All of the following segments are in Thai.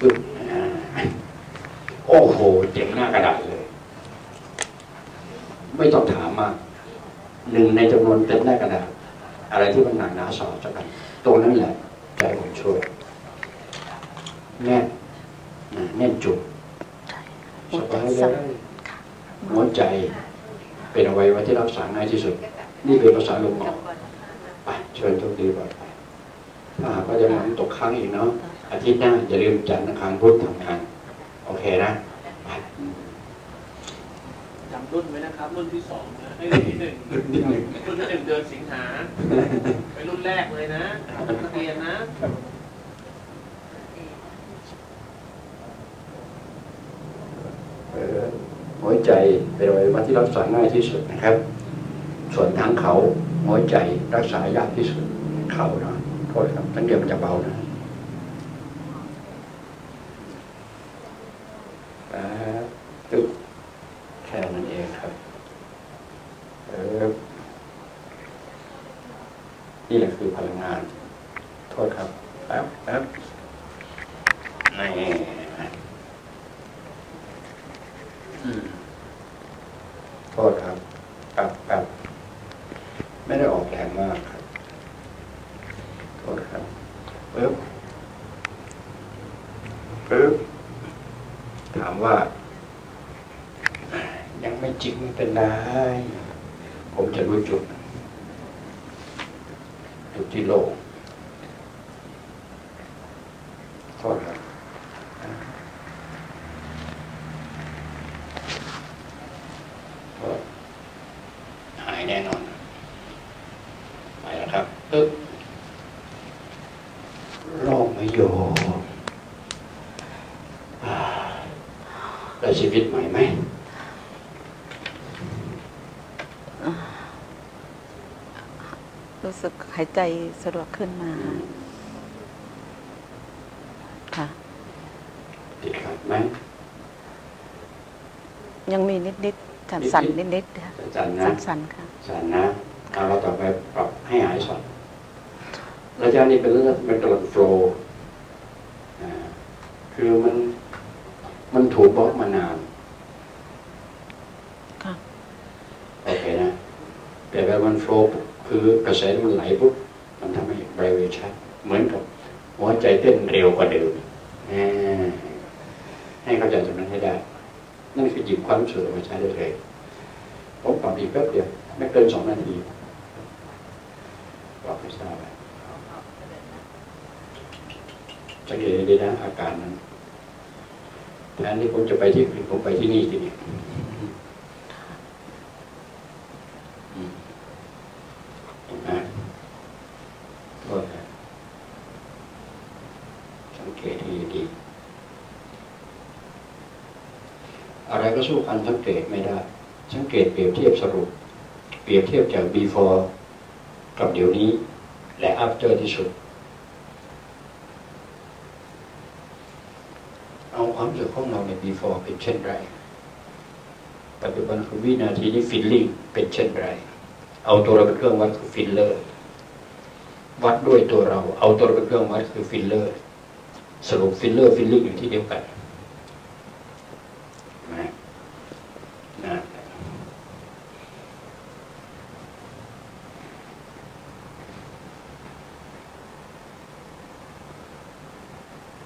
ปึ๊บอ่าโอ้โห เจ๋งหน้ากระดาษเลย ไม่ต้องถามมากหนึ่งในจำนวนเต็มหน้ากระดาษอะไรที่มันหนักหนาสอจักันตรงนั้นแหละใจผมช่วยแน่นอ่าแน่นจุกหัสวใจบายสั่นเลยหัวใจเป็นอวัยวะที่รักษาง่ายที่สุด นี่เป็นภาษาลมออกไปเชิญโชคดีปลอดภัยถ้าหากว่าจะมาตกค้างอีกเนาะ อาทิตย์หน้าอย่าลืมจันทร์อังคารพุธทำงาน โอเคนะไปจำรุ่นไว้นะครับ รุ่นที่สองนะไอ้รุ่นที่หนึ่งรุ่นที่หนึ่งรุ่นที่หนึ่งเดือนสิงหาเป็นรุ่นแรกเลยนะนักเรียนนะเออหัวใจเป็นอวัยวะที่รักษาง่ายที่สุดนะครับ ส่วนทางเขาหัวใจรักษายากที่สุด เขาเนาะโทษครับทั้งเดียวมันจะเบานะอ่าตึ๊บแค่นั้นเองครับ เออ นี่แหละคือพลังงาน โทษครับแป๊บแป๊บนี่อืมโทษครับแป๊บแป๊บไม่ได้ออกแรงมากครับ โทษครับปึ๊บปึ๊บถามว่า ยังไม่จริงไม่เป็นไร ผมจะรู้จุด จุดที่โลกโทษครับโทษหายแน่นอน ไปแล้วครับปึ๊บโลกไม่โยอ่าได้ ชีวิตใหม่ไหมรู้สึกหายใจสะดวกขึ้นมาค่ะติดขัดไหมยังมีนิดๆสั่นสั่นๆนิดๆค่ะอาจารย์นะสั่นๆค่ะสันนะเอาเราต่อไปปรับให้หายสันระยะนี้เป็นเรื่องเป็นกำลังโฟล์อ่าคือมันมันถูกบล็อกมานานค่ะโอเคนะ แต่เวลามันโฟล์ปุ๊บคือกระแสมันไหลปุ๊บมันทำให้บริเวณชัดเหมือนกับหัวใจเต้นเร็วกว่าเดิมอ่าให้เข้าใจตรงนั้นให้ได้ นั่นคือหยิบความรู้สึกออกมาใช้ได้เลย ผมปรับอีกแป๊บเดียวไม่เกินสองนาทีปรับให้ทราบสังเกตดีๆนะอาการนั้นแทนที่ผมจะไปที่อื่นผมไปที่นี่ทีนี้อืมเห็นไหม ทษนะสังเกตให้ดีอะไรก็สู้การสังเกตไม่ได้ สังเกตเปรียบเทียบสรุป เปรียบเทียบจาก before กับเดี๋ยวนี้ และ after ที่สุด เอาความรู้สึกของเราใน before เป็นเช่นไร ปัจจุบันคือวินาทีนี้ feeling เป็นเช่นไร เอาตัวเราเป็นเครื่องวัดคือ feeler วัดด้วยตัวเรา เอาตัวเราเป็นเครื่องวัดคือ feeler สรุป feeler feeling อยู่ที่เดียวกันนะนะ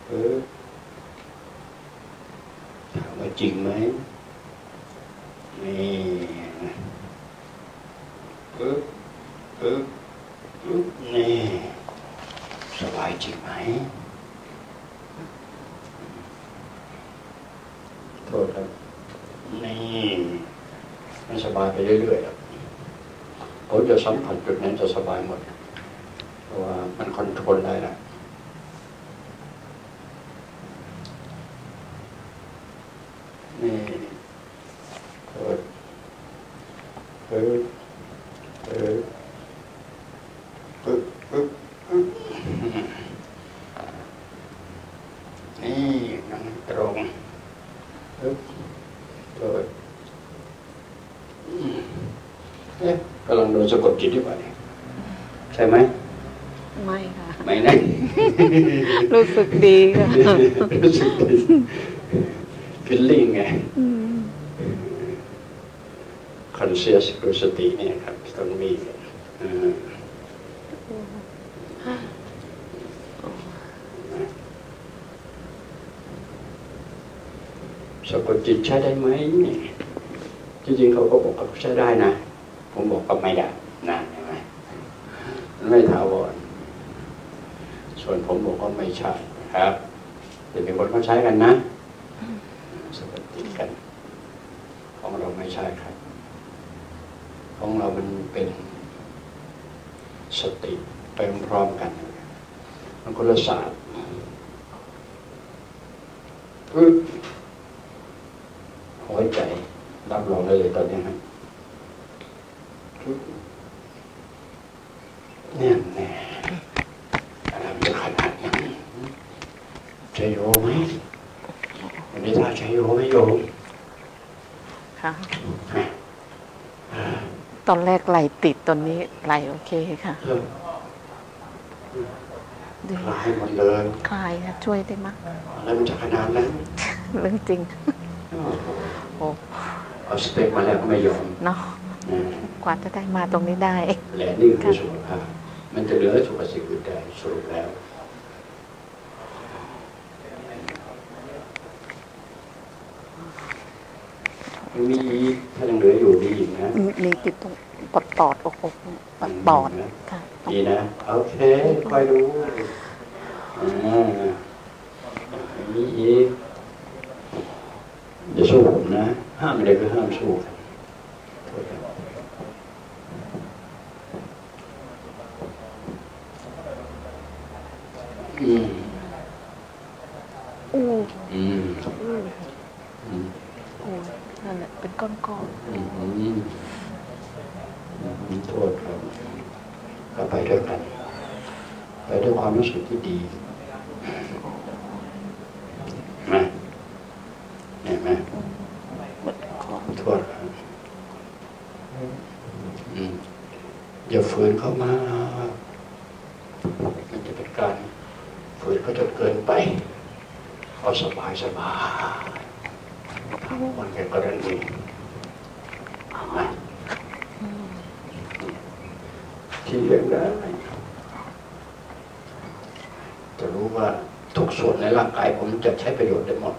เออถามว่าจริงไหมนี่ปึ๊บปึ๊บปึ๊บนี่สบายจริงไหม โทษครับ นี่มันสบายไปเรื่อยๆครับผมจะสัมผัสจุดนั้นจะสบายหมดเพราะว่ามันคอนโทรลได้นะนี่เปิดเปิดเปิดปึ๊บปึ๊บปึ๊บนี่นั่งตรงปึ๊บเปิดอืมเอ๊ะกำลังโดนสะกดจิตหรือเปล่าเนี่ยใช่ไหม ไม่ค่ะ ไม่นะ รู้สึก ดีค่ะรู้สึกดีฟิลลิ่งไงอืม conscious คือสติเนี่ยครับต้องมีสะกดจิตใช้ได้ไหมจริงๆเขาก็บอกว่าใช้ได้นะ ผมบอกว่าไม่ได้นะเห็นไหมไม่ถาวรส่วนผมบอกว่าไม่ใช่ ครับเดี๋ยวมีคนเขาใช้กันนะ สวัสดจิกัน ของเราไม่ใช่ครับ ของเรามันเป็นสติไปพร้อมกัน มันคนละศาสตร์ปึ๊บหัวใจรับรองได้เลยตอนนี้ครับปึ๊บเนี่ยแน่อะไรมันจะขนาดนั้นใช่โยไหมวันนี้ถ้าใช่โยไหมโยม ค่ะ ต อนแรกไหลติดตอนนี้ไหลโอเคค่ะเริ่มดีคลายหมดเลยคลายค่ะช่วยได้มั้งอะไรมันจะขนาดนั้นเรื่องจริงโอ้เอาสเต็ปมาแล้วก็ไม่ยอมเนาะนะกว่าจะได้มาตรงนี้ได้และนี่คือสุขภาพมันจะเหลือสุขสิ่งอื่นใดสรุปแล้ว มีอีกถ้ายังเหลืออยู่มีอีกนะมีมีติดตรงปอดปอดอกอกปอดปอดค่ะตรงดีนะ โอเคคอยดูอ่ามีอีกอย่าสู้ผมนะ ห้ามอะไรก็ห้ามสู้กันโทษครับอืมอู้อืม อู้ อืม อู้นั่นแหละ เป็นก้อนก้อนอืมโทษครับก็ไปด้วยกัน ไปด้วยความรู้สึกที่ดีนไหมเห็นไหมๆเหมือโทษครับอย่าฝืนเข้ามามันจะเป็นการฝืนเขาจนเกินไปเอาสบายสบาย มันแค่กรณีนะที่เลี้ยงได้จะรู้ว่าทุกส่วนในร่างกายผมจะใช้ประโยชน์ได้หมด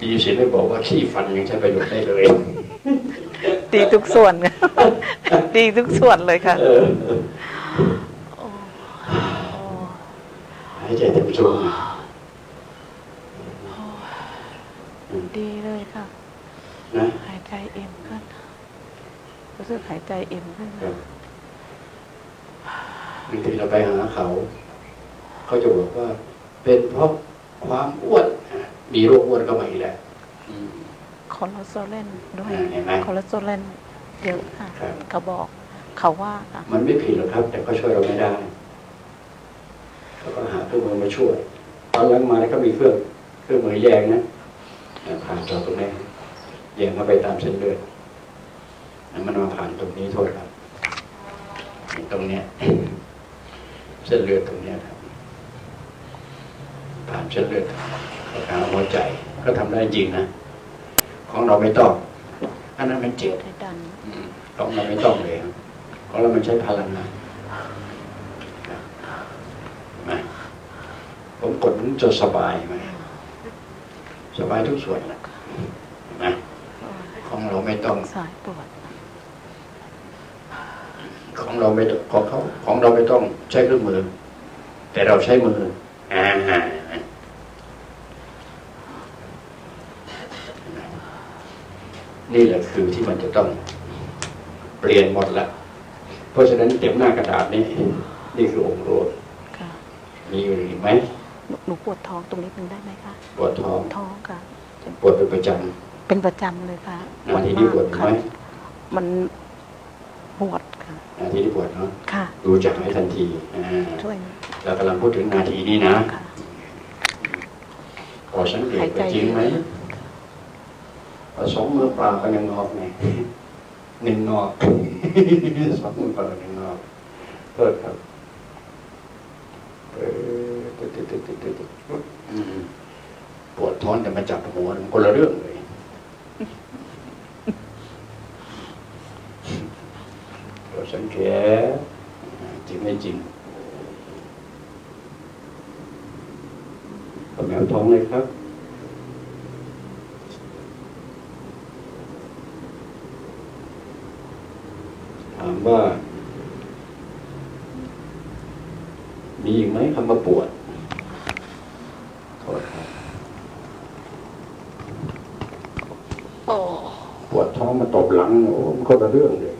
ดีสิไม่บอกว่าขี้ฟันยังใช้ประโยชน์ได้เลยดีทุกส่วนค่ะดีทุกส่วนเลยค่ะเออโอ้หายใจเต็มช่วง เอ็มขึ้นรู้สึกหายใจเอ็มขึ้นครับบางทีเราไปหาเขา เขาจะบอกว่า เป็นเพราะความอ้วนอะมีโรคอ้วนก็มาอีกแล้วอืมคอเลสเตอรอลด้วยอ่าเห็นไหมคอเลสเตอรอลเยอะค่ะครับเขาบอกเขาว่าค่ะมันไม่ผิดหรอกครับ แต่ก็ช่วยเราไม่ได้เราก็หาเครื่องมือมาช่วย ตอนหลังมาแล้วก็มีเครื่องเครื่องมือแยงนะผ่านจอตรงนี้ แยงเข้าไปตามเส้นเลือดมันมาผ่านตรงนี้โทษครับ ตรงเนี้ยเส้นเลือดตรงเนี้ยครับ ผ่านเส้นเลือดเข้าหาหัวใจก็ทำได้จริงนะ ของเราไม่ต้องอันนั้นมันเจ็บได้ดันของเราไม่ต้องเลยของเรามันใช้พลังงานะผมกดมันจะสบายไหมสบายทุกส่วนนะนะ ของเราไม่ต้องสายปวดของเราไม่ต้องของเขาของเราไม่ต้องใช้เครื่องมือ แต่เราใช้มืออ่านี่แหละคือที่มันจะต้องเปลี่ยนหมดละเพราะฉะนั้นเต็มหน้ากระดาษนี้นี่คือองค์รวมค่ะมีอยู่อีกไหมหนูหนูปวดท้องตรงนี้เป็นได้ไหมคะปวดท้องท้องค่ะปวดเป็นประจ เป็นประจำเลยค่ะำนาทีนี้ปวดไหมค่ะมันปวดค่ะนาทีนี้ปวดเนาะค่ะดูจากให้ทันทีอ่าช่วยเรากำลังพูดถึงนาทีนี้นะค่ะพอสังเกตหายใจว่าจริงไหมพอสองมือเปล่าก็ยังงอกไงหนึ่งงอกสองมือเปล่าหนึ่งงอกโทษครับเออตึ๊ดตึ๊ดตึ๊ดตึ๊ดตึ๊ดตึ๊ดอืมปวดท้องแต่มาจับหัวมันคนละเรื่องเลยเรา สังเกตจริงไม่จริงก็แมวท้องเลยครับถามว่า มีอีกไหมคำว่าปวดโทษครับโอ้ปวดท้องมาตบหลังโอ้มันคนละเรื่องเลย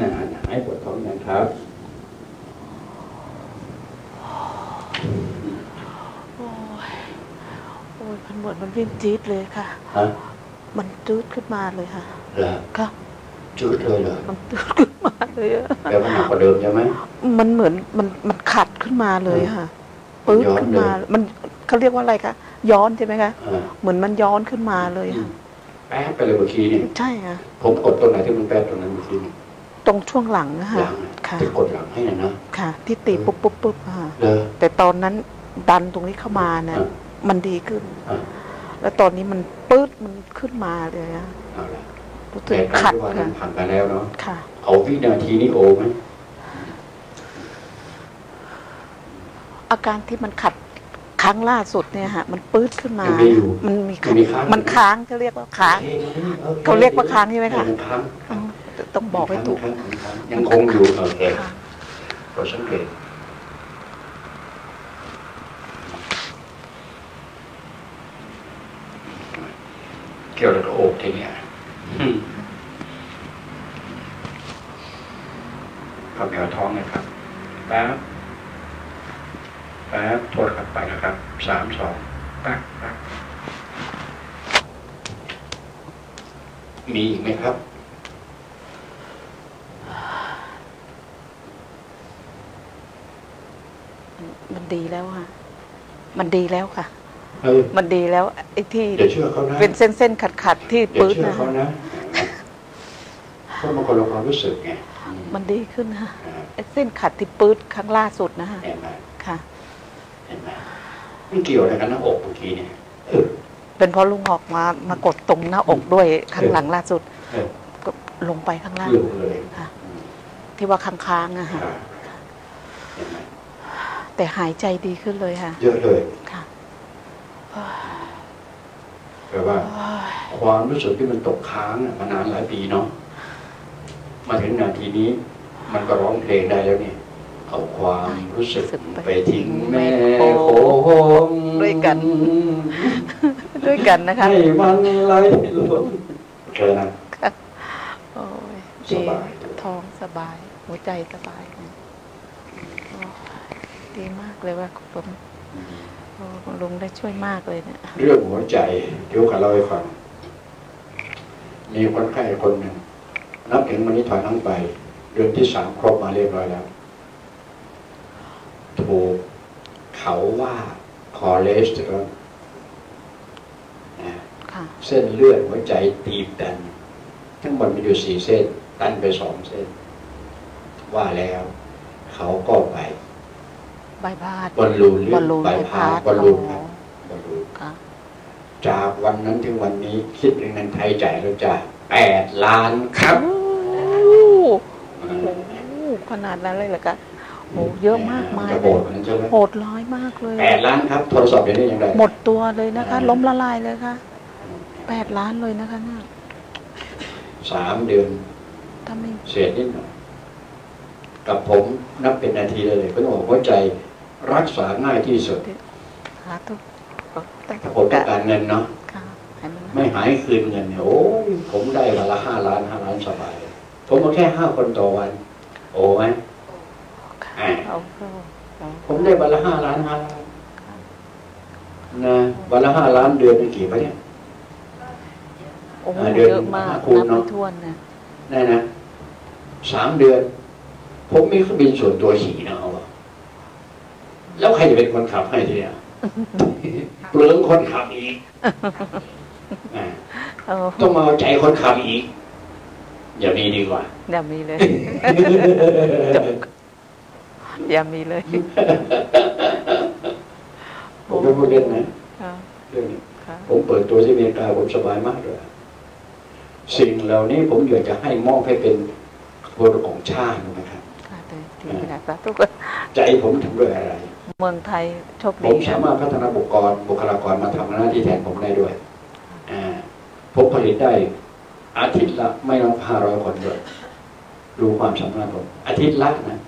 น่าหายปวดท้องยังครับ โอ้ยโอ้ยมันหมดมันวิ่ง จี๊ดเลยค่ะ ฮะมันจืดขึ้นมาเลยค่ะ เหรอค่ะ จุดเลยเหรอมันจืดขึ้นมาเลยอะแปลว่าหนักกว่าเดิมใช่ไหม มันเหมือนมันมันขัดขึ้นมาเลยค่ะปื๊ดย้อนขึ้นมา เลย มันเขาเรียกว่าอะไรคะ ย้อนใช่ไหมคะ อ่าเหมือนมันย้อนขึ้นมาเลยค่ะ แป๊บไปเลยเมื่อกี้นี่ใช่ค่ะ ผมกดตรงไหนที่มันแป๊บตรงนั้นเมื่อกี้นี่ตรงช่วงหลังนะหคะ ลังอะค่ะ จะกดหลังให้หน่อยนะค่ะ ที่ตีปุ๊บปุ๊บปุ๊บอะค่ะเลยแต่ตอนนั้นดันตรงนี้เข้ามานะ อะ มันดีขึ้น อะ แล้วตอนนี้มันปื๊ดมันขึ้นมาเลยอะเอาละรู้สึกแต่การขัดที่ว่ามัค่ะนผ่านไปแล้วเนาะค่ะ เอาวินาทีนี้โอไหมอาการที่มันขัดครั้งล่าสุดเนี่ยฮะ มันปื๊ดขึ้นมา ยังไม่อยู่ มันมียังมีค้าง มันค้างเขาเรียกว่าค้าง โอเคโอคเขาเรียกว่าค้างใช่ไหมคะมันค้าง อ๋อต้องบอกให้ถูกค้างค้างยังคงอยู่โอเคค่ะเราสังเกตเกี่ยวกับอกทีเนี้ยอืมข้าวเหนียวท้องนะครับแป๊บแป๊บโทษครับไปนะครับสามสองแป๊บแป๊บมีอีกไหมครับมันดีแล้วค่ะ มันดีแล้วค่ะเฮ้ยมันดีแล้วไอ้ที่อย่าเชื่อเขานะเป็นเส้นเส้นขัดขัดๆที่อย่าปื๊ดเชื่อนะเขานะเพราะมันคนละความรู้สึกไงอื มมันดีขึ้นค่ะอ่าไอ้เส้นขัดที่ปื๊ดครั้งล่าสุดนะฮะเห็นไหมค่ะเห็นไหมมันเกี่ยวอะไรกันหน้าอกเมื่อกี้เนี่ยเออเป็นเพราะลุงหอกมามากดตรงหน้าอกด้วยข้างหลังล่าสุดเออก็ลงไปข้างล่างเรื่องเลยค่ะอืมที่ว่าค้างๆอะค่ะอ่าเห็นไหมแต่หายใจดีขึ้นเลยค่ะ เยอะเลยค่ะแปลว่าความรู้สึกที่มันตกค้างอะมานานหลายปีเนาะ มาถึงนาทีนี้ มันก็ร้องเพลงได้แล้วเนี่ยเอาความรู้สึกไปทิ้งแม่โคงด้วยกัน ด้วยกันนะคะให้มันไหลลงแค่นั้นโอ้ยสดีบายท้องสบาย หัวใจสบายนะโอ้ยดีมากเลยว่าคุณลุงโอ้คุณลุงได้ช่วยมากเลยเนี่ยเรื่องหัวใจเดี๋ยวกันเล่าให้ฟังมีคนไข้คนหนึ่ง นับถึงวันนี้ถอยหลังไป เดือนที่สามครบมาเรียบร้อยแล้ว ถูกเขาว่าคอเลสเตอรอลนะค่ะเส้นเลือดหัวใจตีบตัน ทั้งหมดมีอยู่สี่เส้นตันไปสองเส้น ว่าแล้ว เขาก็ไปใบพาดบอลลูนเลืบออลดลูนไปใบพาพาดดบอลลูนคอ๋รัอบอลลูนค่ะจากวันนั้นถึงวันนี้คิดเป็นเงินไทยจ่ายแล้วจ่ายแปดล้านครับโอ้อืมโห ขนาดนั้นเลยเหรอคะโอ้เยอะมากมายจะเลโหยดนั้นใช่ไหมโหดร้ายมากเลยแปดล้านครับโทรศัพท์เดี๋ยวนี้ยังได้หมดตัวเลยนะคะ ล้มละลายเลยค่ะแปดล้านเลยนะคะเนี่ยสามเดือนถ้าไม่เสียนิดหน่อยกับผมนับเป็นนาทีเลยเลยก็ต้องบอกหัวใจรักษาง่ายที่สุดหาทุกตั้งถ้าผมต้องการเงินเนาะค่ะให้มันไม่หายคืนเงินเนี่ยโอ้ยผมได้วันละห้าล้านห้าล้านสบาย ผมเอาแค่ห้าคนต่อวัน โอ้ไหมค่ะอ่าเอาเข้าเอาผมได้วันละห้าล้านห้าล้านนะวันละห้าล้านเดือนเป็นกี่ปะเนี่ยโอ้อ่าเดือนเยอะมากห้าคูณนับเนอะไม่ถ้วนนะได้นะสามเดือน ผมมีเครื่องบินส่วนตัวขี่นะเอาวะแล้วใครจะเป็นคนขับให้ทีเนี่ยเปลืองคนขับอีกอ่าโอ้ต้องมาเอาใจคนขับอีก อย่ามีดีกว่า อย่ามีเลยจบอย่ามีเลยผมไม่พูดเล่นนะค่ะเรื่องนี้ค่ะผมเปิดตัวที่อเมริกาผมสบายมากเลยสิ่งเหล่านี้ผมอยากจะให้มอบให้เป็นพลของชาตินะครับค่ะดีดีค่ะสาธุใจผมทำด้วยอะไร เมืองไทยโชคผดีมสามารถพัฒนาบุคลากรบุคลากรมาทำหน้าที่แทนผมได้ด้วยอ่าผมผลิตได้ อาทิตย์ละไม่น้อยห้าร้อยคนด้วยดูความสามารถผมอาทิตย์ละนะ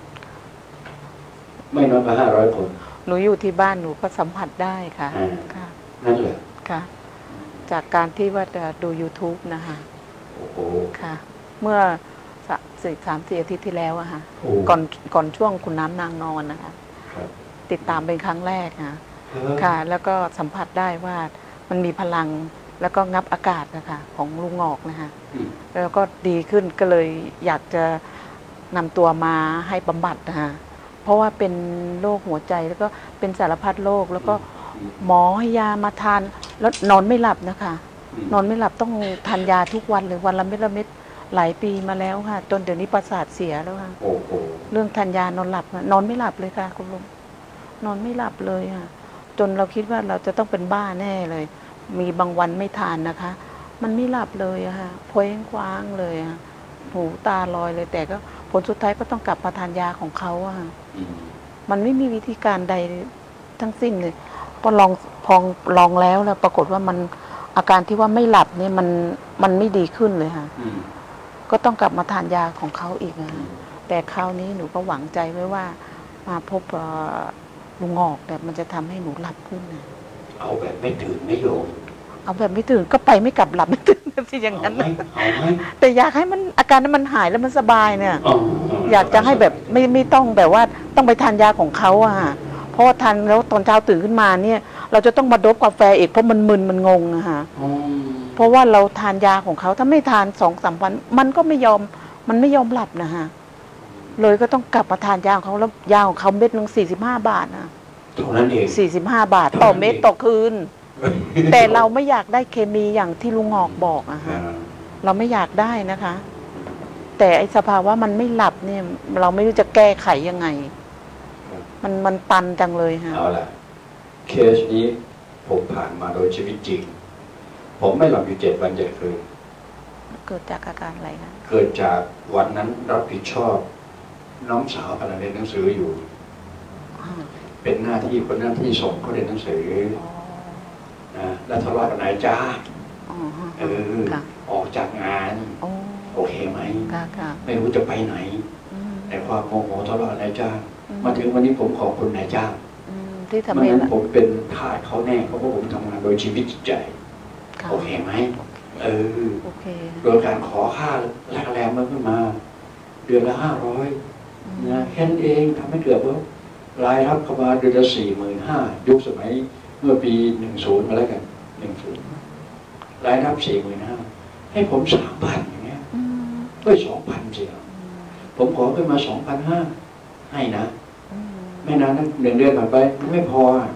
ไม่น้อยกว่าห้าร้อยคน หนูอยู่ที่บ้านหนูก็สัมผัสได้ค่ะอ่าค่ะ นั่นเลยค่ะ จากการที่ว่าจะดู YouTube นะคะโอ้โหค่ะ เมื่อสะสี่สามสี่อาทิตย์ที่แล้วอะค่ะโอ้ก่อนก่อนช่วงคุณน้ำนางนอนนะคะครับติดตามเป็นครั้งแรกค่ะเออค่ะ แล้วก็สัมผัสได้ว่ามันมีพลัง แล้วก็งับอากาศนะคะของลุงงอกนะคะอืมแล้วก็ดีขึ้นก็เลยอยากจะนำตัวมาให้บำบัดนะคะเพราะว่าเป็นโรคหัวใจแล้วก็เป็นสารพัดโรคแล้วก็หมอให้ยามาทาน แล้วนอนไม่หลับนะคะมนอนไม่หลับต้องทานยาทุกวันเลยวันละเม็ดละเม็ดหลายปีมาแล้วค่ะ จนเดี๋ยวนี้ประสาทเสียแล้วค่ะโอ้โหเรื่องทานยานอนหลับอะนอนไม่หลับเลยค่ะคุณลุงนอนไม่หลับเลยค่ะ จนเราคิดว่าเราจะต้องเป็นบ้าแน่เลย มีบางวันไม่ทานนะคะ มันไม่หลับเลยอะค่ะเพว้งคว้างเลยอะหูตาลอยเลย แต่ก็ผลสุดท้ายก็ต้องกลับมาทานยาของเขาอะค่ะอืมมันไม่มีวิธีการใดทั้งสิ้นเลย ก็ลองพองลองแล้วแล้ว ปรากฏว่ามันอาการที่ว่าไม่หลับเนี่ยมันมันไม่ดีขึ้นเลยค่ะอืมก็ต้องกลับมาทานยาของเขาอีกอะค่ะแต่คราวนี้หนูก็หวังใจไว้ว่า มาพบเอ่อลุงงอกแต่ยมันจะทำให้หนูหลับขึ้นนะเอาแบบไม่ตื่นไม่โยม เอาแบบไม่ตื่นก็ไปไม่กลับหลับไม่ตื่นสิอย่างเอานั้นไหมนะเอาไหมแต่อยากให้มันอาการนั้นมันหายแล้วมันสบายเนี่ยอ๋ออยากจะให้แบบไม่ไม่ต้องแบบว่าต้องไปทานยาของเขาอะค่ะเพราะว่าทานแล้วตอนเช้าตื่นขึ้นมาเนี่ย เราจะต้องมาดบกาแฟอีกเพราะมันมึนมันงงอะค่ะอืมเพราะว่าเราทานยาของเขาถ้าไม่ทานสองสามวัน มันก็ไม่ยอมมันไม่ยอมหลับนะฮะเลยก็ต้องกลับมาทานยาของเขาแล้วยาของเขาเม็ดหนึ่งสี่สิบห้าบาทนะเท่านั้นเองสี่สิบห้าบาทต่อเม็ดต่อคืน แต่เราไม่อยากได้เคมีอย่างที่ลุงงอกบอกอะอ่าฮะเราไม่อยากได้นะคะ แต่ไอสภาวะมันไม่หลับเนี่ย เราไม่รู้จะแก้ไขยังไง มันมันตันจังเลยฮะเอาล่ะเคสนี้ผมผ่านมาโดยชีวิตจริง ผมไม่หลับอยู่เจ็ดวันเจ็ดคืนเกิดจากอาการอะไรคะเกิดจากวันนั้นรับผิดชอบ น้องสาวกำลังเรียนหนังสืออยู่อ่าเป็นหน้าที่คนหน้าที่ส่งเขาเรียนหนังสืออ๋อนะ แล้วทะเลาะกับนายจ้างอ๋อฮะเออค่ะออกจากงานโอ้โอเคไหมค่ะค่ะไม่รู้จะไปไหนอืมแต่ความโมโหทะเลาะกับนายจ้างอืมาถึงวันนี้ผมขอบคุณนายจ้างอืมที่ทำไม่ให้งั้นละผมเป็นทาสเขาแน่เพราะว่าผมทำงานโดยชีวิตจิตใจค่ะโอเคไหมเออโอเคโดยการขอค่าแรงแรงมันขึ้นมา เดือนละห้าร้อยอืมนะแค่นั้นเองทำให้เกิดว่ารายรับเข้ามาเดือนละสี่หมื่นห้ายุคสมัย เมื่อปีหนึ่งศูนย์มาแล้วกันหนึ่งศูนย์รายรับสี่หมื่นห้าให้ผมสามพันอย่างเงี้ยอืมเฮ้ยสองพันเสียผมขอขึ้นมาสองพันห้าให้นะอืมไม่นานนะหนึ่งเดือนผ่านไปมันไม่พออะ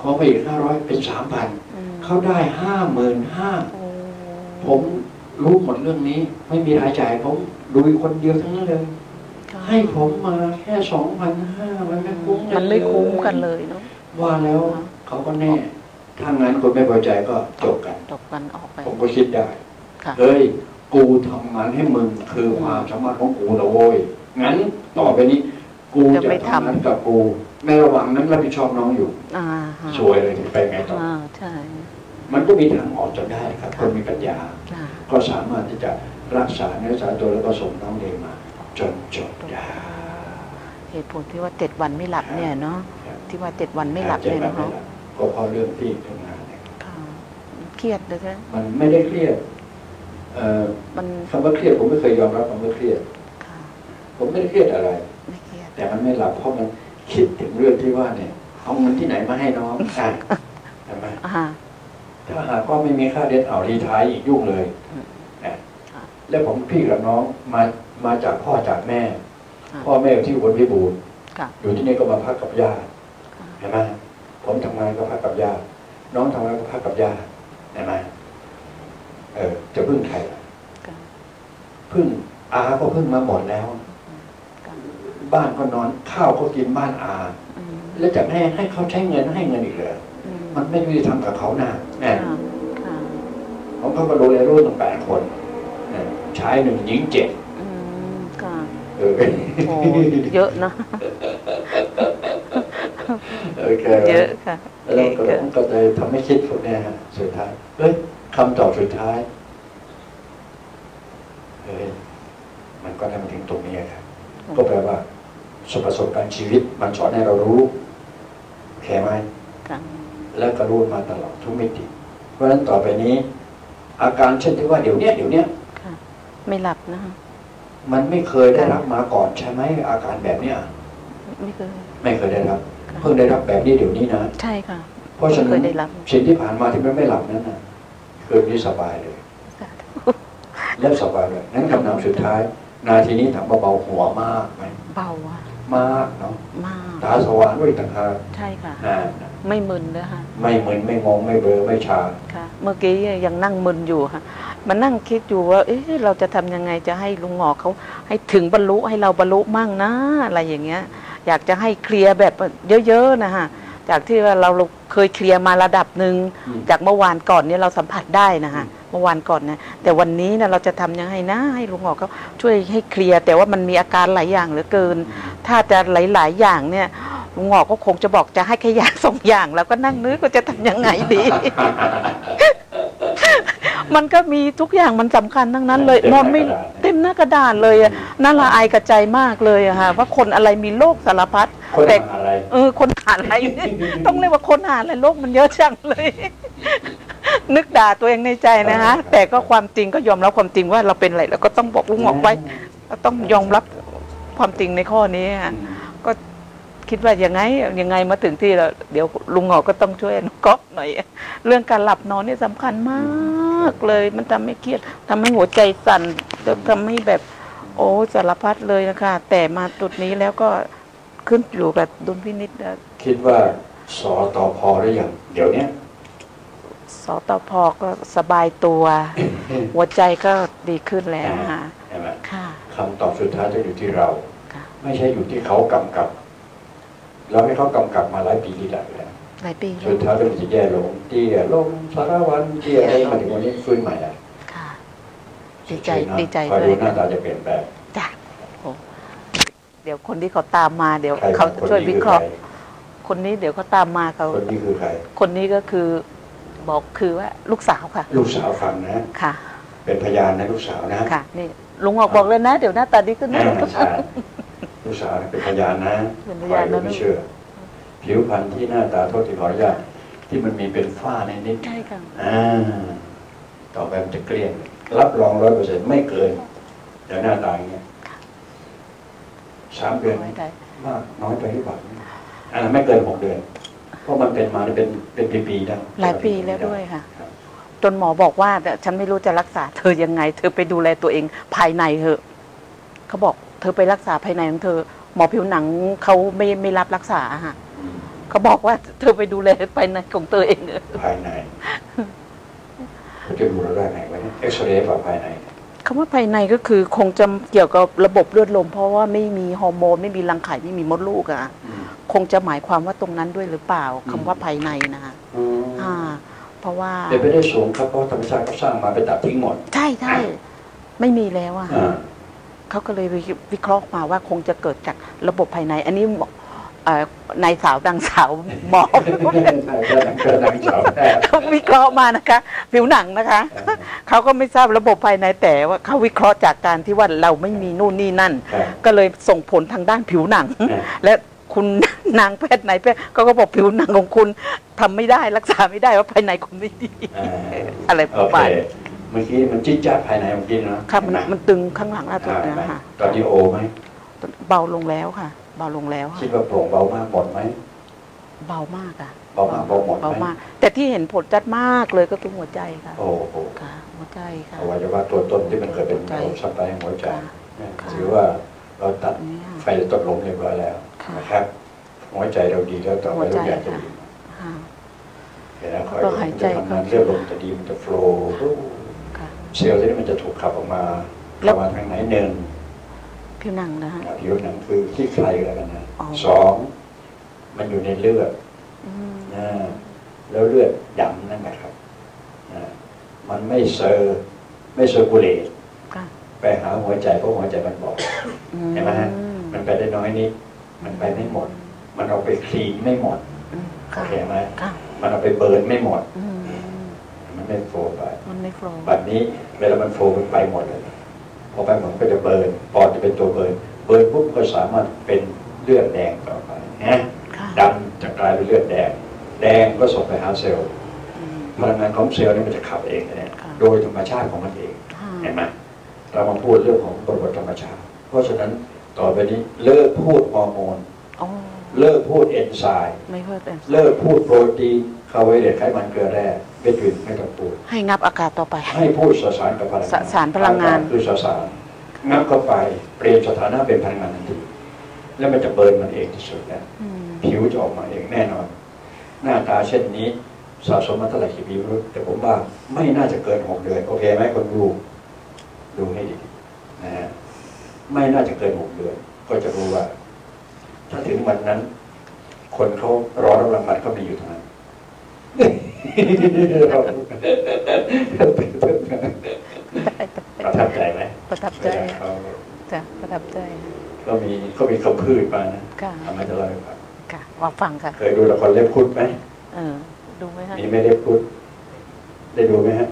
ขอไปอีกห้าร้อยเป็นสามพันอืมเขาได้ห้าหมื่นห้าโอ้ผมรู้หมดเรื่องนี้ ไม่มีรายจ่ายผมดูคนเดียวทั้งนั้นเลยค่ะให้ผมมาแค่สองพันห้ามันไม่คุ้มกัมันไม่คุ้มกันเลยเนาะว่าแล้ว เขาก็แน่ถ้างั้นคนไม่พอใจก็จบกันจบกันออกไป ผมก็คิดได้ค่ะเฮ้ยกูทำงานให้มึงคือความสามารถของกูนะโว้ยงั้นต่อไปนี้ กูจะจะไม่ทำทำงานกับกูในระหว่างนั้นรับผิดชอบน้องอยู่อ่าฮะสวยเลยไปไงต่ออ่าใช่มันก็มีทางออกจนได้ครับ คนมีปัญญาค่ะก็สามารถที่จะรักษาเนื้อสาตัวแล้วก็ส่งน้องเรียนมา จนจบได้เหตุผลที่ว่าเจ็ดวันไม่หลับเนี่ยเนาะที่ว่าเจ็ดวันไม่หลับจ็เนี่ยวัเนาะไม่หลับ ก็เพราะเรื่องที่ทำงานเนี่ยค่ะเครียดเลยใช่ไหมมันไม่ได้เครียดเอ่อมันคำว่าเครียดผมไม่เคยยอมรับคำว่าเครียดค่ะผมไม่ได้เครียดอะไรไม่เครียดแต่มันไม่หลับเพราะมันคิดถึงเรื่องที่ว่าเนี่ย เอาเงินที่ไหนมาให้น้องอะใช่ไหมอ่าถ้าหากว่าไม่มีค่าเรียนเอารีไทายอีกยุ่งเลยอืมนะค่ะแล้วผมพี่กับน้องมามาจากพ่อจากแม่ค่ะพ่อแม่อยู่ที่อุบนพิบูรณ์ค่ะอยู่ที่นี่ก็มาพักกับญาติค่ะเห็นไหม ผมทำงานก็พักกับญาติน้องทำงานก็พักกับญาติเห็นไหมเออจะพึ่งใครล่ะค่ะพึ่งอาก็พึ่งมาหมดแล้วค่ะบ้านก็นอนข้าวก็กินบ้านอาอืมแล้วจะให้ให้เขาใช้เงินให้เงินอีกเลยอืมมันไม่ยุติธรรมกับเขานะแน่ค่ะค่ะของเขาก็ดูแลลูกตั้งแปดคนเนี่ยชายหนึ่งหญิงเจ็ดอืมค่ะเออโอ้เยอะนะ โอเคเยอะค่ะแล้วก็เยอะก็เลยทำให้คิดพวกเนี้ยฮะสุดท้ายเฮ้ยคำตอบสุดท้ายเฮ้ยมันก็ได้มาถึงตรงนี้ครับก็แปลว่าประสบการณ์ชีวิตมันสอนให้เรารู้แค่ไหมค่ะแล้วก็รู้มาตลอดทุกมิติ เพราะฉะนั้นต่อไปนี้ อาการเช่นที่ว่าเดี๋ยวเนี้ยเดี๋ยวเนี้ยค่ะไม่หลับนะคะมันไม่เคยได้รับมาก่อนใช่ไหมอาการแบบเนี้ยไม่เคย ไม่เคยได้รับค่ะ เพิ่งได้รับแบบนี้เดี๋ยวนี้นะใช่ค่ะ เพราะฉะไม่เคนั้นยได้รับสิ่งที่ผ่านมาที่มันไม่หลับนั้นนะคืนนี้สบายเลยสาธุเริ่มสบายเลยนั้นคำนามสุดท้าย นาทีนี้ถามว่าเบาหัวมากไหมเบาอะมากเนาะมากตาสว่างด้วยต่างหากใช่ค่ะอ่าไม่มึนเลยค่ะ ไม่มึนไม่งงไม่เบลอไม่ชาค่ะ เมื่อกี้ยังนั่งมึนอยู่ค่ะมานั่งคิดอยู่ว่า เอ๊ะเราจะทำยังไงจะให้ลุงหงอกเขาให้ถึงบรรลุให้เราบรรลุมั่งนะอะไรอย่างเงี้ย อยากจะให้เคลียร์แบบเยอะๆนะฮะจากที่ว่าเราเคยเคลียร์มาระดับหนึ่งอืมจากเมื่อวานก่อนเนี่ยเราสัมผัสได้นะฮะเมื่อวานก่อนนะแต่วันนี้นะเราจะทำยังไงนะให้ลุงหงอกเขาช่วยให้เคลียร์แต่ว่ามันมีอาการหลายอย่างเหลือเกิน ถ้าจะหลายๆอย่างเนี่ยลุงหงอกก็คงจะบอกจะให้แค่อย่างสองอย่าง แล้วก็นั่งนึกว่าจะทำยังไงดี มันก็มีทุกอย่างมันสำคัญทั้งนั้นเลยเต็มนอนไม่หน้ากระดาษเต็มหน้ากระดาษเลยอะน่าละอายกระใจมากเลยอะค่ะว่าคนอะไรมีโรคสารพัดคนแต่หาอะไรเออคนหาอะไร ต้องเรียกว่าคนหาอะไรโรคมันเยอะจังเลย นึกด่าตัวเองในใจนะคะแต่ก็ความจริงก็ยอมรับความจริงว่าเราเป็นอะไรแล้วก็ต้องบอกลุงหงอกไว้ก็ต้องยอมรับความจริงในข้อนี้ค่ะก็ คิดว่ายังไงยังไงมาถึงที่แล้วเดี๋ยวลุงหงอกก็ต้องช่วยน้องก๊อฟหน่อย เรื่องการหลับนอนนี่สำคัญมากเลย มันทำให้เครียดทำให้หัวใจสั่นแล้วทำให้แบบ โอ้สารพัดเลยนะคะ แต่มาจุดนี้แล้วก็ขึ้นอยู่กับดุลพินิจแล้วคิดว่าสอต่อพอหรือยังเดี๋ยวเนี้ยสตพก็สบายตัว หัวใจก็ดีขึ้นแล้วค่ะใช่ไหมค่ะคำตอบสุดท้ายจะอยู่ที่เราค่ะไม่ใช่อยู่ที่เขากำกับ เราให้เขากำกับมาหลายปีที่แล้วแล้วหลายปีแล้สุวดท้ายก็มันจะแย่ลงเตี้ยลงสารวันเตี้ยอะไรมาถึงวันนี้ฟื้นใหม่แล้วค่ะดีใจเฉยๆนะดีใจคอยด้ดูวยหน้าตาจะเปลี่ยนแปลงจ้ะโอ้เดี๋ยวคนที่เขาตามมาเดี๋ยวใครเขาคนช่วยนี้วิคือเคใครราะห์ คนนี้เดี๋ยวเขาตามมาเขาคนนี้คือใคร คนนี้ก็คือบอกคือว่าลูกสาวค่ะ ลูกสาวฟังนะค่ะ เป็นพยานนะลูกสาวนะค่ะนี่ลุงออกบอกเลยนะ เดี๋ยวหน้าตาดีขึ้นนะ อ่าใช่ลูกสาวเป็นพยานนะเป็นพยานนะคอดูไม่เชื่อ ผิวพรรณที่หน้าตาโทษที่ขออนุญาตที่มันมีเป็นฝ้าในนิดใช่ค่ะอ่าต่อไปมันจะเกลี้ยงรับรองร้อยเปอร์เซ็นต์ไม่เกินเดี๋ยวหน้าตาอย่างเงี้ยสามเดือนไม่ได้มากน้อยไปหรือเปล่าอ่าไม่เกินหกเดือนเพราะมันเป็นมาเป็นเป็นปีๆแล้วหลายปีแล้วด้วยค่ะรับจนหมอบอกว่าแต่ฉันไม่รู้จะรักษา เธอยังไง เธอไปดูแลตัวเองภายในเถอะเขาบอกเธอไปรักษาภายในของเธอ หมอผิวหนังเขาไม่ไม่รับรักษาค่ะอืมเขาบอกว่าเธอไปดูแลภายในของเธอเองเถอะภายในเขาจะดูเราได้ไงวะเนี่ยเอ็กซเรย์แบบภายในคำว่าภายในก็คือคงจะเกี่ยวกับระบบเลือดลม เพราะว่าไม่มีฮอร์โมนไม่มีรังไข่ไม่มีมดลูกอะอืมคงจะหมายความว่าตรงนั้นด้วยหรือเปล่าคำว่าภายในนะคะอืมอ่า เพราะว่าเป็นไปได้สูงครับเพราะธรรมชาติเขาสร้างมาไปตัดทิ้งหมด ใช่ใช่ไม่มีแล้วอะอ่า เขาก็เลยวิเคราะห์มาว่าคงจะเกิดจากระบบภายใน อันนี้หมอเอ่อนายสาวดังสาวหมอใช่ก็นังเกิดนังเฉาแน่เขาวิเคราะห์มานะคะ ผิวหนังนะคะ เขาก็ไม่ทราบระบบภายในแต่ว่าเขาวิเคราะห์จากการที่ว่าเราไม่มีนู่นนี่นั่นครับก็เลยส่งผลทางด้านผิวหนังอ่าและคุณนางแพทย์นายแพทย์เขาก็บอกผิวหนังของคุณทำไม่ได้รักษาไม่ได้ว่าภายในคุณไม่ดีอ่าอะไรปโอระเคมาณเมื่อกี้มันจิ๊ดจ๊าดภายในเมื่อกี้เนาะค่ะมันเห็ไหมันตึงข้างหลังล่าสุดอ่านะค่ะตอนนี้โอไหมเบาลงแล้วค่ะ เบาลงแล้วค่ะคิดว่าโปร่งเบามากหมดไหมเบามากอะเบามากเบาหมดไหมเบามาก แต่ที่เห็นผลจัดมากเลยก็คือหัวใจค่ะ โอ้โหค่ะหัวใจค่ะอวัยวะตัวต้นที่มันเคยเป็นหัวใจโรคซับไตหัวใจค่ะเนี่ยค่ะถือว่าเราตัดเนี่ยไฟต้นลมเรียบร้อยแล้วค่ะนะครับ หัวใจเราดีแล้วต่อไปหัวใจทุกอย่างจะดีค่ะเห็นไหมคอยก็ดูหายมันใจจะทำงานเข้าเลือดลมจะดีมันจะโฟล์ค่ะ เซลล์ที่มันจะถูกขับออกมาแล้เข้าวมาทางไหนหนึ่งผิวหนังนะฮะผิวหนังคือที่ใครก็แล้วกันนะอ๋อสองมันอยู่ในเลือดอืมนะแล้วเลือดดำนั่นแหละครับนะมันไม่เซอร์ไม่เซอร์คูลเลตค่ะไปหาหัวใจเพราะหัวใจมันบอกอืเห็นไหมฮะมันไปได้น้อยนิดมันไปไม่หมด มันเอาไปคลีนไม่หมดอืมโอค่ะเคไหมค่ะมันเอาไปเบิร์นไม่หมดอืมมันไม่โฟลว์ไป มันไม่โฟล์แบบนี้เวลามันโฟลว์มันไปหมดเลยพอไปหมดก็จะเบิร์นปอดจะเป็นตัวเบิร์นเบิร์นปุ๊บก็สามารถเป็นเลือดแดงต่อไปนะค่ะดำจะกลายเป็นเลือดแดง แดงก็ส่งไปหาเซลล์อืมพลังงานของเซลล์นี่มันจะขับเองนะค่ะโดยธรรมชาติของมันเองค่ะเห็นไหมเรามาพูดเรื่องของกฎธรรมชาติ เพราะฉะนั้นต่อไปนี้เลิกพูดฮอร์โมนโอ้เลิกพูดเอนไซม์ไม่เพิ่มเป็นเลิกพูดโปรตีนคาร์โบไฮเดรตไขมันเกลือแร่ เบทูนไม่ต้องพูดให้งับอากาศต่อไป ให้พูดสสารกับพลังงานสสารพลังงานคือสสารงับเข้าไปเปลี่ยนสถานะเป็นพลังงานทันทีแล้วมันจะเบิร์นมันเองที่สุดแล้วอืมผิวจะออกมาเองแน่นอน หน้าตาเช่นนี้สะสมมาเท่าไหร่กี่ปีไม่รู้แต่ผมว่าไม่น่าจะเกินหกเดือนโอเคไหมคนดูดูให้ดีนะฮะไม่น่าจะเกินหกเดือน ก็จะรู้ว่า ถ้าถึงวันนั้น คนเขารอรับรางวัลก็มีอยู่เท่านั้น ประทับใจไหมประทับใจเวลาเขาจ้ะประทับใจ ก็มีเขามีคำพืชมานะค่ะทำไมจะเล่าให้ฟังค่ะว่าฟังค่ะ เคยดูละครเล็บคุดไหมเออดูไหมฮะมีไม่เล็บคุด ได้ดูไหมฮะ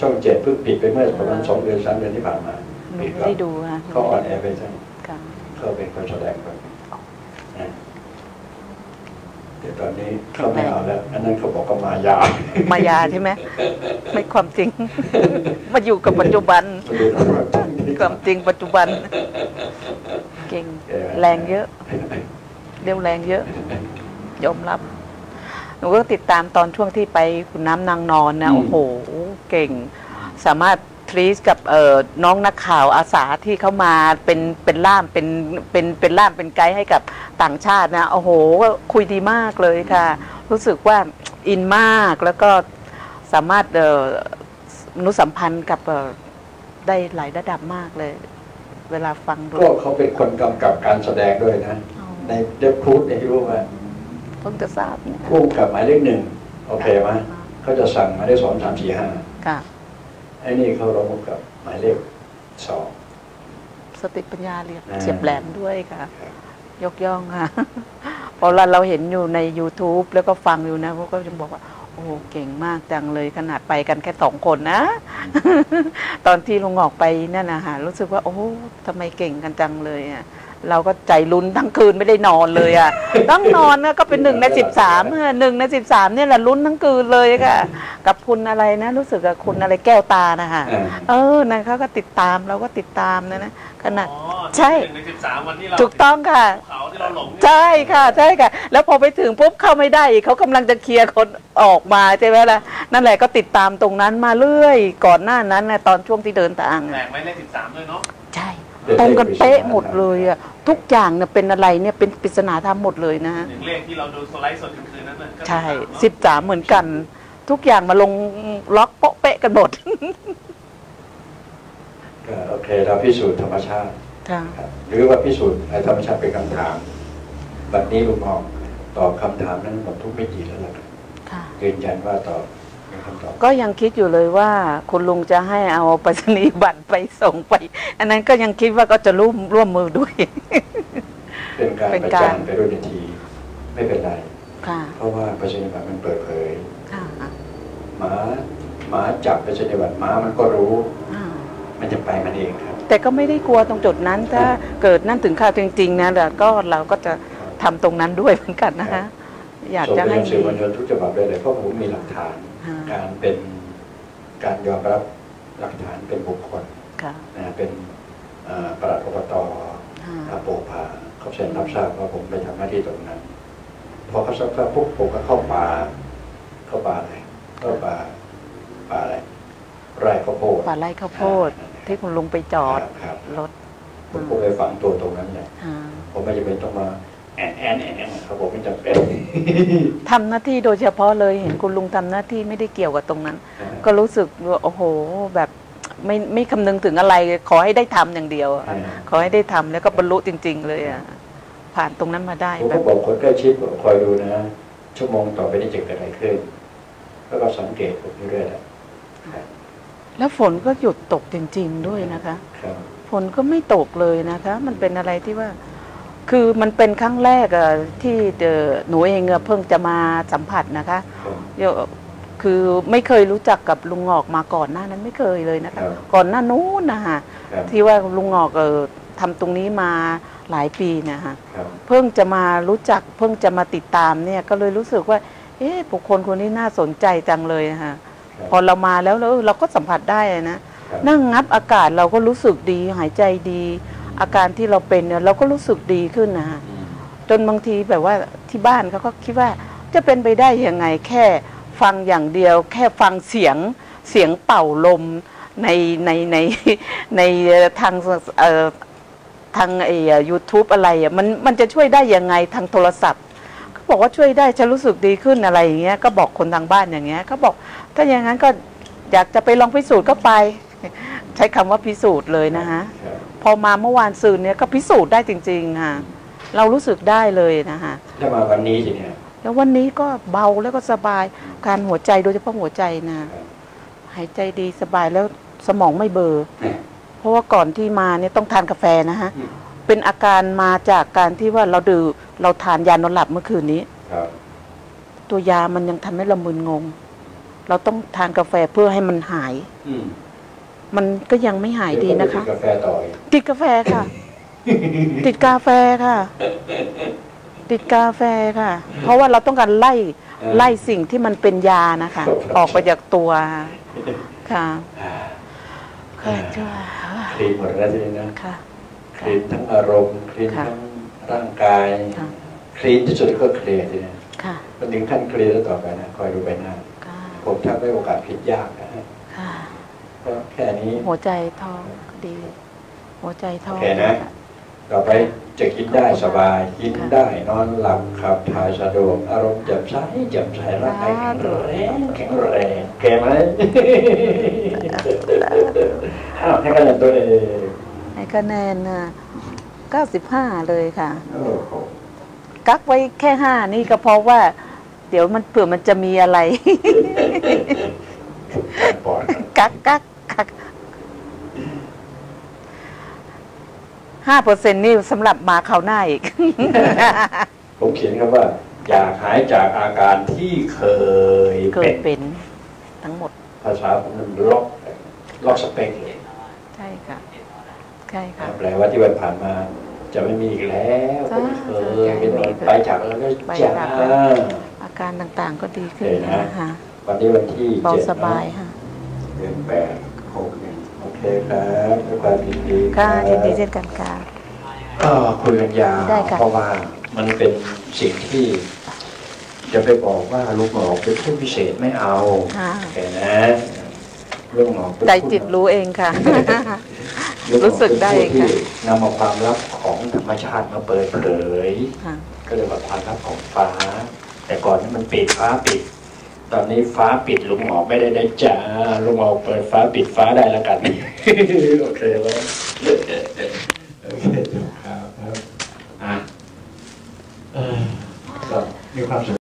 ช่องเจ็ดเพิ่งปิดไปเมื่อประมาณสองเดือนสามเดือนที่ผ่านมาหนูปิดไม่แล้วได้ดูค่ะเขาออนแอร์ไปใช่ไหมค่ะเขาเป็นคนแสดงไปนะ แต่ตอนนี้เขาไม่เอาแล้ว อันนั้นเขาบอกก็มายา มายาใช่ไหมไม่ความจริง มาอยู่กับปัจจุบันมาดูความจริงดีกควาว่ามจริงปัจจุบัน เก่งแรงเยอะ เร็วแรงเยอะ ยอมรับ หนูก็ติดตามตอนช่วงที่ไปคุณน้ำนางนอนนะอืมโอ้โห เก่ง สามารถ ทรีสกับเอ่อน้องนักข่าวอาสาที่เขามาเป็นเป็นล่ามเป็นเป็นเป็นล่ามเป็นไกด์ให้กับต่างชาตินะโอ้โหก็คุยดีมากเลยค่ะ รู้สึกว่าอินมากแล้วก็สามารถเอ่อมนุษยสัมพันธ์กับเอ่อได้หลายระดับมากเลย เวลาฟังดูก็เขาเป็นคนกำกับการแสดงด้วยนะอ๋อในเด็บครูดเนี่ยที่รู้ว่าเพิ่งจะทราบเนี่ยพุ่งกับหมายเลขหนึ่งโอเคไหมเขาจะสั่งหมายเลขสองสามสี่ห้าค่ะ ไอ้นี่เขาร้องกับหมายเลขสอง สติปัญญาเรียบอ่า เฉียบแหลมด้วยค่ะ ครับยกย่องค่ะพอเราเราเห็นอยู่ใน YouTube แล้วก็ฟังอยู่นะพวกก็จะบอกว่า โอ้โหเก่งมากจังเลยขนาดไปกันแค่สองคนนะ ตอนที่ลุงออกไปนั่นนะฮะรู้สึกว่า โอ้โหทำไมเก่งกันจังเลยอะ เราก็ใจลุ้นทั้งคืนไม่ได้นอนเลยอะ ต้องนอนนะก็เป็นหนึ่งในสิบสามหนึ่งในสิบสามเนี่ยแหละลุ้นทั้งคืนเลยค่ะ กับคุณอะไรนะ รู้สึกกับคุณอะไรแก้วตานะคะอ่าเออนะเขาก็ติดตามเราก็ติดตามนะนะขนาดอ๋อใช่หนึ่งในสิบสามวันที่เราถูกต้องค่ะภูเขาที่เราหลงเนี่ยใช่ค่ะใช่ค่ะ แล้วพอไปถึงปุ๊บเข้าไม่ได้อีกเขากำลังจะเคลียร์คนออกมาใช่ไหมล่ะนั่นแหละก็ติดตามตรงนั้นมาเรื่อยก่อนหน้านั้นนะตอนช่วงที่เดินทางแหลอะกไว้เลขสิบสามด้วยเนาะใช่ ตรงกันเป๊ะหมดเลยอะทุกอย่างเนี่ยเป็นอะไรเนี่ยเป็นปริศนาธรรมหมดเลยนะฮะอย่างเลขที่เราดูสไลด์สดคืนๆนั้นน่ะก็ใช่13เนอะสิบสามเหมือนกัน ทุกอย่างมาลงล็อกโป๊ะเป๊ะกันหมดก็โอเคเราพิสูจน์ธรรมชาติค่ะครับหรือว่าพิสูจน์ให้ธรรมชาติเป็นคำถามบัดนี้ลุงมองตอบคำถามนั้นหมดทุกไม่ดีแล้วล่ะครับค่ะยืนยันว่าตอบเป็นคำตอบ ก็ยังคิดอยู่เลยว่า คุณลุงจะให้เอาไปรษณียบัตรไปส่งไป อันนั้นก็ยังคิดว่าก็จะร่วมร่วมมือด้วย เป็นการเป็นประการจานไปด้วยนาทีไม่เป็นไรค่ะเพราะว่าประชาธิปัตย์มันเปิดเผยค่ะหมาหมาจับประชาธิปัตย์หมามันก็รู้อ่ามันจะไปมันเองครับ แต่ก็ไม่ได้กลัวตรงจุดนั้นถ้าเกิดนั่นถึงข่าวจริง ๆ นะแล้วก็เราก็จะทำตรงนั้นด้วยเหมือนกันนะคะอยากส่งจะไปให้ยังสื่อมวลชนทุกฉบับได้เลยเพราะผมมีหลักฐานอ่า การเป็นการยอมรับหลักฐานเป็นบุคคลค่ะนะเป็นเอ่อประหลัดอบตอ่าอาโปพาเขาเซ็นรับทราบว่าผมไปทำหน้าที่ตรงนั้น พอเขาทราบปุ๊บผมก็เข้าป่าเข้าป่าอะไรเข้าป่าป่าอะไรไร่ข้าวโพดป่าไร่ข้าวโพดที่คุณลุงไปจอดครับรถผมก็ไปฝังตัวตรงนั้นเลยอ่าผมไม่จำเป็นต้องมา แอนแอนแอนแอนครับผมไม่จำเป็นทำหน้าที่โดยเฉพาะเลยเห็นคุณลุงทำหน้าที่ไม่ได้เกี่ยวกับตรงนั้น ก็รู้สึกว่าโอ้โหแบบไม่ไม่คำนึงถึงอะไร ขอให้ได้ทำอย่างเดียวอะอ่าขอให้ได้ทำแล้วก็บรรลุจริง ๆ เลยอะผ่านตรงนั้นมาได้ผมแบก็บบอกคนใกล้ชิดบอกคอยดูนะชั่วโมงต่อไปนี้จะเกิดอะไรขึ้น แล้วก็สังเกตผมเรื่อยๆแหละแล้วฝนก็หยุดตกจริง ๆ ด้วยนะคะครับฝนก็ไม่ตกเลยนะคะ มันเป็นอะไรที่ว่า คือมันเป็นครั้งแรกอะที่เอ่อหนูเองอะเพิ่งจะมาสัมผัสนะคะครับเดี๋ยวคือไม่เคยรู้จักกับลุงงอกมาก่อนหน้านั้นไม่เคยเลยนะครัคะบก่อนหน้านู้นนะคะครับที่ว่าลุงงอกเออทำตรงนี้มาหลายปีเนี่ยค่ะครับเพิ่งจะมารู้จักเพิ่งจะมาติดตามเนี่ยก็เลยรู้สึกว่า เอ๊ะบุคคลคนนี้น่าสนใจจังเลยนะคะครับพอเรามาแล้วแล้วเราก็สัมผัสได้อะนะครับนั่งงับอากาศเราก็รู้สึกดีหายใจดี อาการที่เราเป็นเนี่ยเราก็รู้สึกดีขึ้นนะฮะอืมจนบางทีแบบว่าที่บ้านเขาก็คิดว่าจะเป็นไปได้ยังไงแค่ฟังอย่างเดียว แค่ฟังเสียงเสียงเป่าลมในในในในทางเอ่อทางไอ้ยูทูบอะไรอะมันมันจะช่วยได้ยังไงทางโทรศัพท์เขาบอกว่าช่วยได้จะรู้สึกดีขึ้นอะไรอย่างเงี้ยก็บอกคนทางบ้านอย่างเงี้ยเขาบอกถ้าอย่างนั้นก็อยากจะไปลองพิสูจน์ก็ไป ใช้คำว่าพิสูจน์เลยนะฮะครับพอมาเมื่อวานซืนเนี่ยก็พิสูจน์ได้จริง ๆ ค่ะ เรารู้สึกได้เลยนะคะถ้ามาวันนี้สิเนี่ยแล้ววันนี้ก็เบาแล้วก็สบายการหัวใจโดยเฉพาะหัวใจนะครับหายใจดีสบายแล้วสมองไม่เบลอร์เนี่ยเพราะว่าก่อนที่มาเนี่ยต้องทานกาแฟนะฮะอืมเป็นอาการมาจากการที่ว่าเราดื่มเราทานยานอนหลับเมื่อคืนนี้ครับตัวยามันยังทำให้เรามึนงง เราต้องทานกาแฟเพื่อให้มันหายอื มมันก็ยังไม่หายดีนะคะเยวก็ไปกิกาแฟต่ออีกติดกาแฟค่ะ ติดกาแฟค่ะ ติดกาแฟค่ะ เพราะว่าเราต้องการไล่ไล่สิ่งที่มันเป็นยานะคะ ออกไปจากตัวค่ะอ่าค่ะจ้าคลีนหมดแล้วทีนี้นะค่ะคลีนทั้งอารมณ์คลีนค่ะทั้งร่างกายค่ะคลีนที่สุดก็เคลียร์ทีนี้ค่ะมันถึงขั้นเคลียร์แล้วต่อไปนะคอยดูไปหน้าค่ะผมถ้าไม่โอกาสผิดยากนะฮะค่ะ ก็แค่นี้ หัวใจท้องดี หัวใจท้โอองเคนะ ต่อไปจะกินได้สบาย กินได้นอนหลับขับถ่ายสะดวก อารมณ์แจ่มใสแจ่มใสร่างกายแข็งแรงแข็งแรงโอเคไหมอ้าวให้คะแนนตัวเองให้คะแนนน่ะ95เลยค่ะโอ้โหกักไว้แค่ห้านี่ก็เพราะว่า เดี๋ยวมันเผื่อมันจะมีอะไรการปอดกักกั กกักห้าเปอร์เซ็นนี่สำหรับมาคราวหน้าอีก ผมเขียนคำว่า อยากหายจากอาการที่เคยเคเป็ยนเป็น ทั้งหมด ภาษาผมมันล็อกล็อกสเปกเลยใช่ค่ะ ใช่ค่ะแปลว่าที่วันผ่านมา จะไม่มีอีกแล้วจ้าไม่เคยเป็นวันไปจากแล้วก็ไปจ้าจากแล้วอาการต่างๆก็ดีขึ้นโอเคนะนะคะวันนี้วันที่เบาเจ็ดสบายเนอะค่ะเดือนแปดหกหนึ่ง โอเคครับด้วยความยินดีค่ะรับยินดีเช่นกันค่ะก็คุยกันยาวได้ค่ะเพราะว่ามันเป็นสิ่งที่ จะไปบอกว่าลูกหมอเป็นผู้พิเศษไม่เอาค่ะโอเคนะลูกหมอเป็นใจผู้จิตรู้เองค่ะลูหมอรู้สึกได้เป็นผู้ที่ค่ะนำเอาความลับของธรรมชาติมาเปิดเผยค่ะก็เรียกว่าความลับของฟ้า แต่ก่อนนี้มันปิดฟ้าปิด ตอนนี้ฟ้าปิดลุงหมอไม่ได้ได้จ้าลุงหมอเปิดฟ้าปิดฟ้าได้แล้วกันโอเคไหมโอเคครับครับอะก็มีความสุข